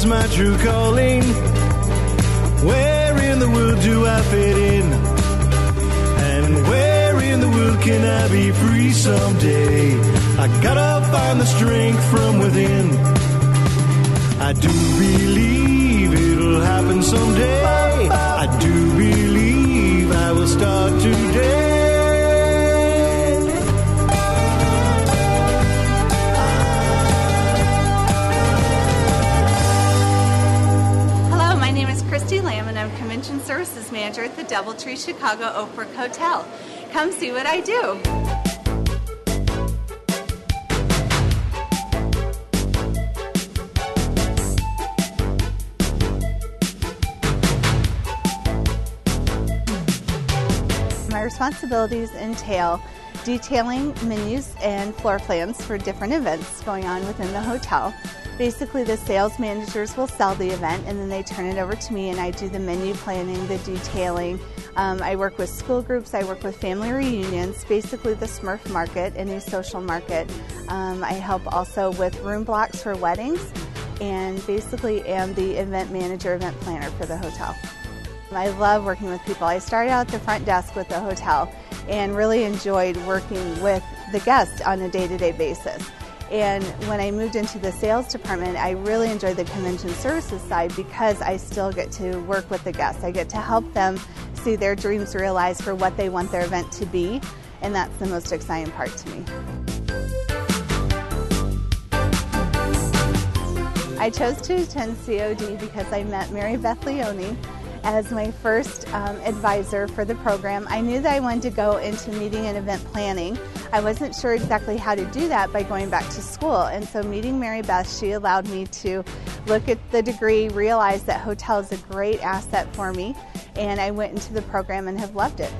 is my true calling? Where in the world do I fit in? And where in the world can I be free someday? I gotta find the strength from within. I do believe it'll happen someday. I do believe I will start today. Doubletree Chicago Oak Brook Hotel. Come see what I do. My responsibilities entail detailing menus and floor plans for different events going on within the hotel. Basically, the sales managers will sell the event and then they turn it over to me, and I do the menu planning, the detailing. Um, I work with school groups, I work with family reunions, basically the SMERF market, any social market. Um, I help also with room blocks for weddings, and basically am the event manager, event planner for the hotel. I love working with people. I started out at the front desk with the hotel and really enjoyed working with the guests on a day to day basis. And when I moved into the sales department, I really enjoyed the convention services side because I still get to work with the guests. I get to help them see their dreams realized for what they want their event to be, and that's the most exciting part to me. I chose to attend COD because I met Mary Beth Leone as my first um, advisor for the program. I knew that I wanted to go into meeting and event planning. I wasn't sure exactly how to do that by going back to school. And so, meeting Mary Beth, she allowed me to look at the degree, realize that hotel is a great asset for me, and I went into the program and have loved it.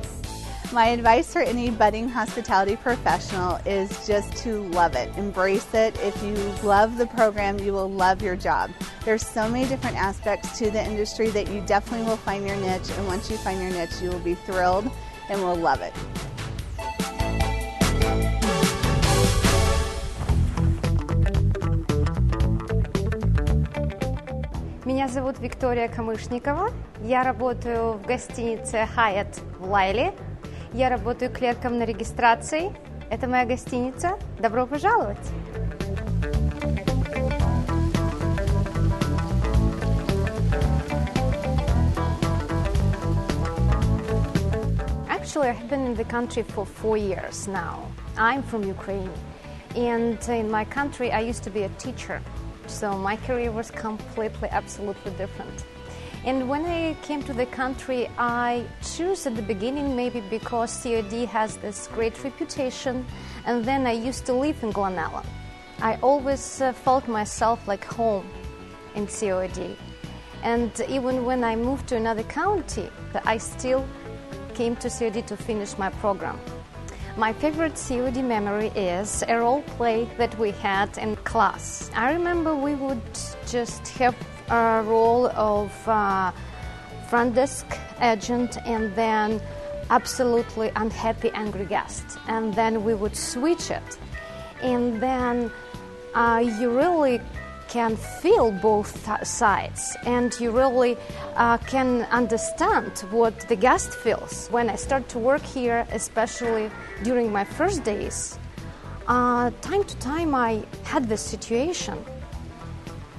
My advice for any budding hospitality professional is just to love it. Embrace it. If you love the program, you will love your job. There's so many different aspects to the industry that you definitely will find your niche, and once you find your niche, you will be thrilled and will love it. Меня зовут Виктория Камышникова. Я работаю в гостинице Hyatt в Лайле. Я работаю клерком на регистрации. Это моя гостиница. Добро пожаловать! Actually, I have been in the country for four years now. I'm from Ukraine. And in my country, I used to be a teacher. So my career was completely, absolutely different. And when I came to the country, I chose at the beginning maybe because COD has this great reputation, and then I used to live in Glen Ellyn. I always uh, felt myself like home in COD. And even when I moved to another county, I still came to COD to finish my program. My favorite COD memory is a role play that we had in class. I remember we would just have a role of uh, front desk agent and then absolutely unhappy, angry guest. And then we would switch it. And then uh, you really can feel both sides and you really uh, can understand what the guest feels. When I start to work here, especially during my first days, uh, time to time I had this situation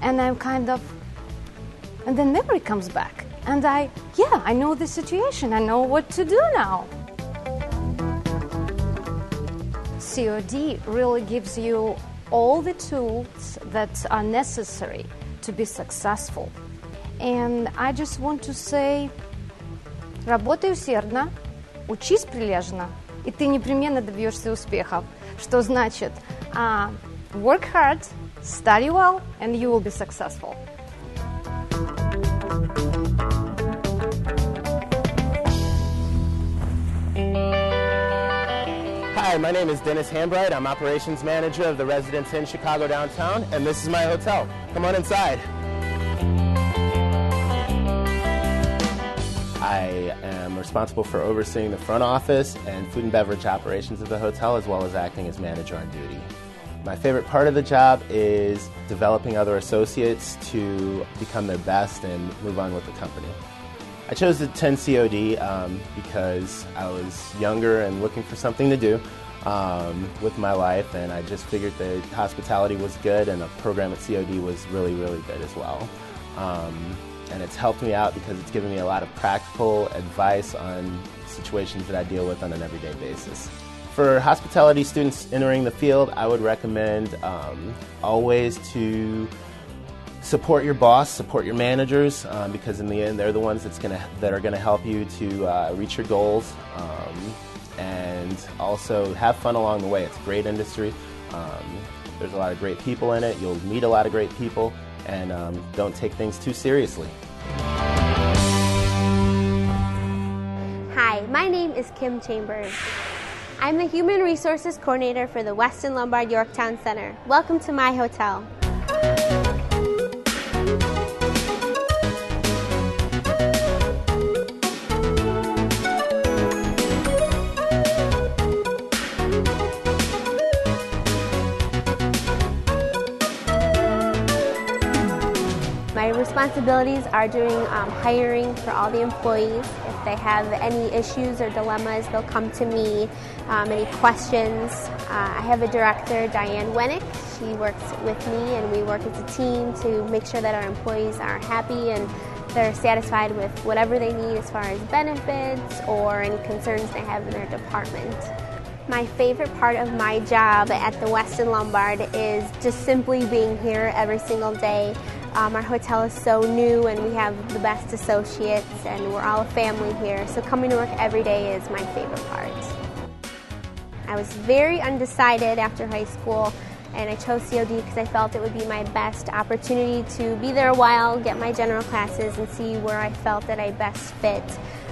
and I'm kind of, and then memory comes back. And I, yeah, I know the situation, I know what to do now. COD really gives you all the tools that are necessary to be successful. And I just want to say, работай усердно, учись прилежно, и ты непременно добьешься успехов. Что значит, uh, work hard, study well, and you will be successful. Hi, my name is Dennis Hambright. I'm operations manager of the Residence Inn Chicago downtown, and this is my hotel. Come on inside. I am responsible for overseeing the front office and food and beverage operations of the hotel, as well as acting as manager on duty. My favorite part of the job is developing other associates to become their best and move on with the company. I chose to attend COD um, because I was younger and looking for something to do um, with my life, and I just figured that hospitality was good, and the program at COD was really, really good as well. Um, and it's helped me out because it's given me a lot of practical advice on situations that I deal with on an everyday basis. For hospitality students entering the field, I would recommend um, always to support your boss, support your managers, um, because in the end, they're the ones that's gonna that are gonna help you to uh, reach your goals, um, and also have fun along the way. It's a great industry. Um, there's a lot of great people in it. You'll meet a lot of great people, and um, don't take things too seriously. Hi, my name is Kim Chambers. I'm the Human Resources Coordinator for the Westin Lombard Yorktown Center. Welcome to my hotel. Responsibilities are doing um, hiring for all the employees. If they have any issues or dilemmas, they'll come to me. Um, any questions? Uh, I have a director, Diane Wenick. She works with me, and we work as a team to make sure that our employees are happy and they're satisfied with whatever they need as far as benefits or any concerns they have in their department. My favorite part of my job at the Westin Lombard is just simply being here every single day. Um, our hotel is so new and we have the best associates and we're all a family here. So coming to work every day is my favorite part. I was very undecided after high school and I chose COD because I felt it would be my best opportunity to be there a while, get my general classes, and see where I felt that I best fit.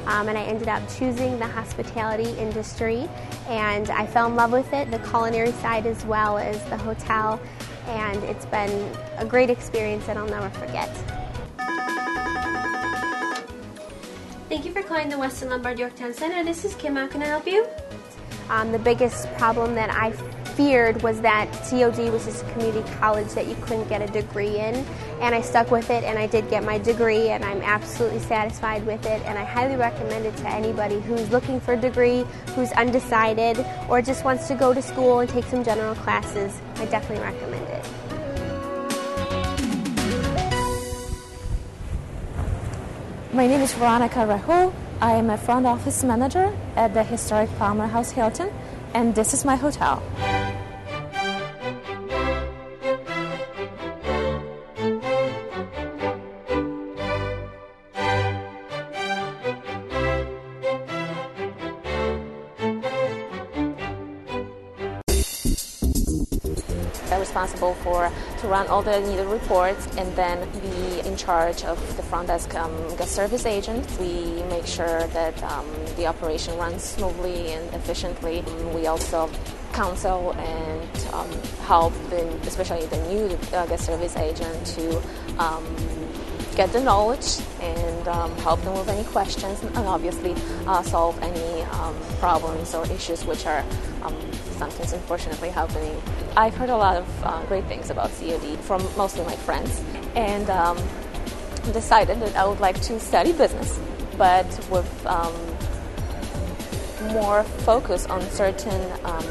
Um, and I ended up choosing the hospitality industry, and I fell in love with it, the culinary side as well as the hotel, and it's been a great experience that I'll never forget. Thank you for calling the Westin Lombard Yorktown Center. This is Kim. How can I help you? Um, the biggest problem that I feared was that COD was just a community college that you couldn't get a degree in, and I stuck with it and I did get my degree, and I'm absolutely satisfied with it. And I highly recommend it to anybody who's looking for a degree, who's undecided, or just wants to go to school and take some general classes. I definitely recommend it. My name is Veronica Rahul. I am a front office manager at the historic Palmer House Hilton, and this is my hotel. Responsible for to run all the needed reports and then be in charge of the front desk um, guest service agent. We make sure that um, the operation runs smoothly and efficiently. We also counsel and um, help, the, especially the new uh, guest service agent, to um, get the knowledge and um, help them with any questions and obviously uh, solve any um, problems or issues which are um, sometimes unfortunately happening. I've heard a lot of uh, great things about COD from mostly my friends and um, decided that I would like to study business but with um, more focus on certain um,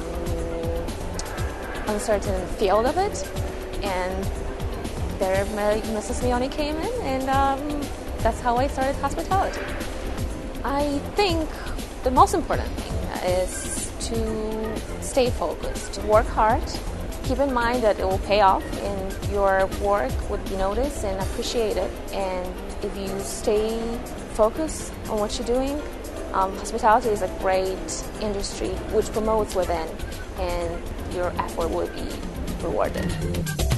on certain field of it and there Mrs. Leone came in, and um, that's how I started hospitality. I think the most important thing is to stay focused, to work hard, keep in mind that it will pay off, and your work would be noticed and appreciated. And if you stay focused on what you're doing, um, hospitality is a great industry which promotes within, and your effort will be rewarded.